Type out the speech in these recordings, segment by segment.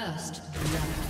First blood.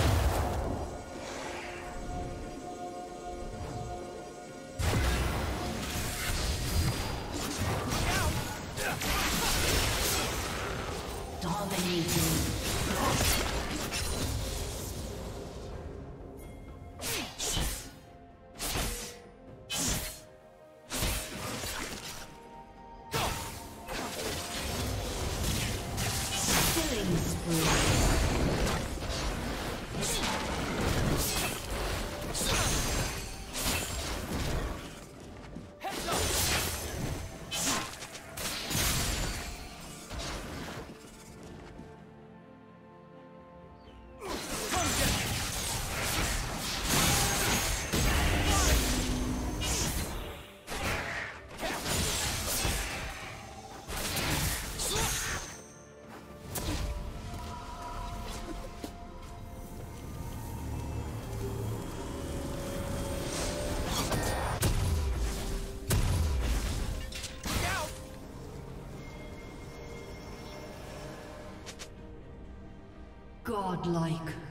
Godlike.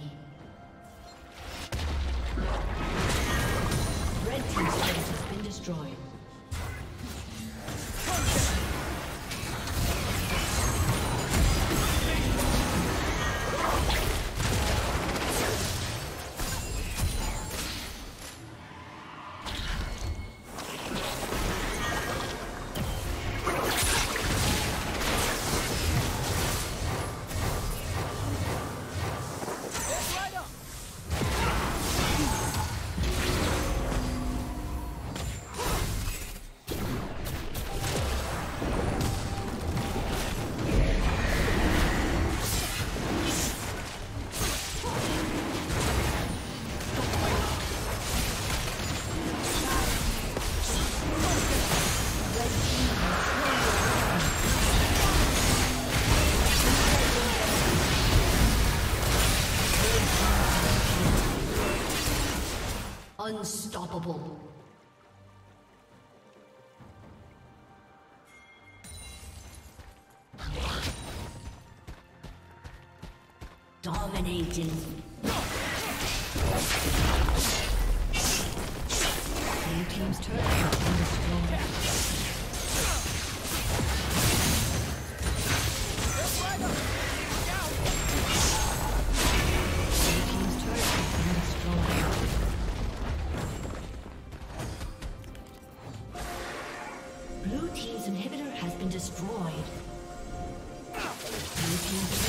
Unstoppable. Dominating. Blue team's turret team.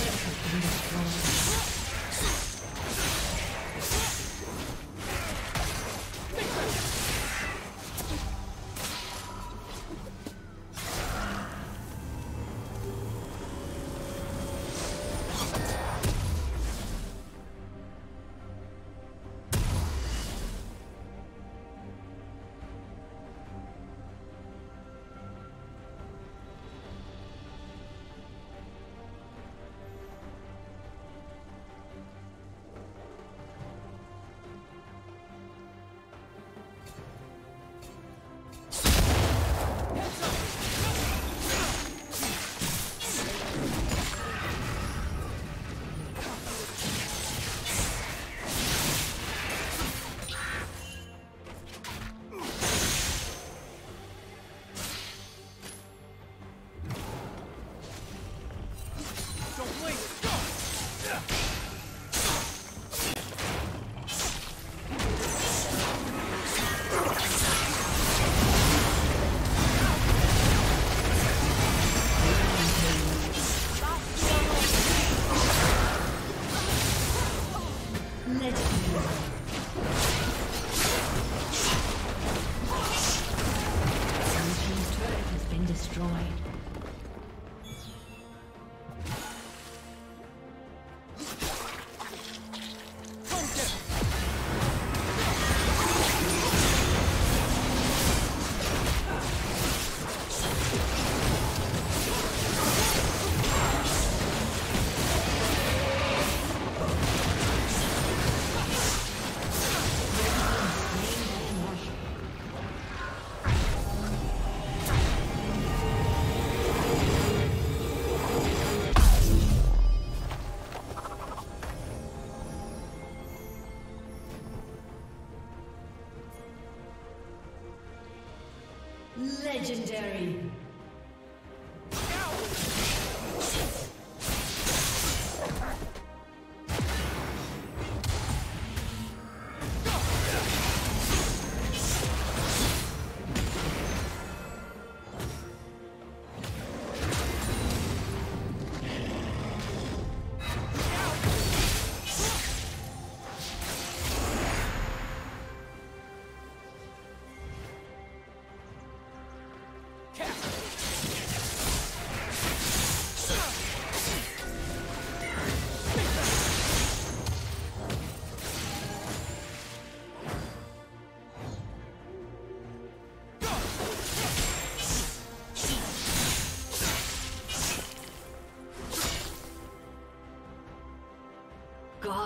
Legendary.